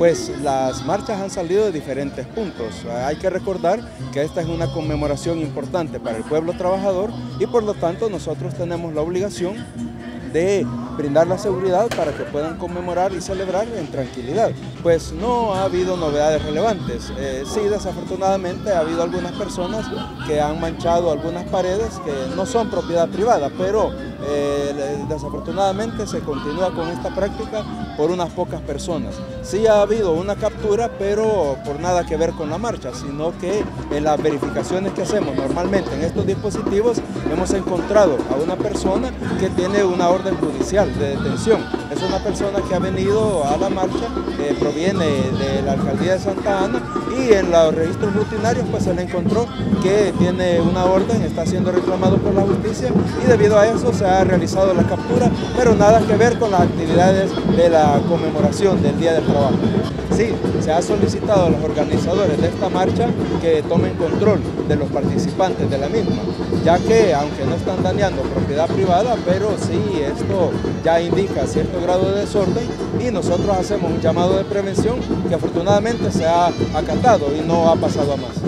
pues las marchas han salido de diferentes puntos. Hay que recordar que esta es una conmemoración importante para el pueblo trabajador y por lo tanto nosotros tenemos la obligación de brindar la seguridad para que puedan conmemorar y celebrar en tranquilidad. Pues no ha habido novedades relevantes. Eh, sí, desafortunadamente ha habido algunas personas que han manchado algunas paredes que no son propiedad privada, pero eh, desafortunadamente se continúa con esta práctica por unas pocas personas. Sí ha habido una captura, pero por nada que ver con la marcha, sino que en las verificaciones que hacemos normalmente en estos dispositivos hemos encontrado a una persona que tiene una orden judicial de detención. Es una persona que ha venido a la marcha, eh, proviene de la alcaldía de Santa Ana y en los registros rutinarios pues se le encontró que tiene una orden, está siendo reclamado por la justicia y debido a eso se ha realizado la captura, pero nada que ver con las actividades de la conmemoración del Día del Trabajo. Sí, se ha solicitado a los organizadores de esta marcha que tomen control de los participantes de la misma, ya que aunque no están dañando propiedad privada, pero sí esto ya indica cierto grado de desorden y nosotros hacemos un llamado de prevención que afortunadamente se ha acatado y no ha pasado a más.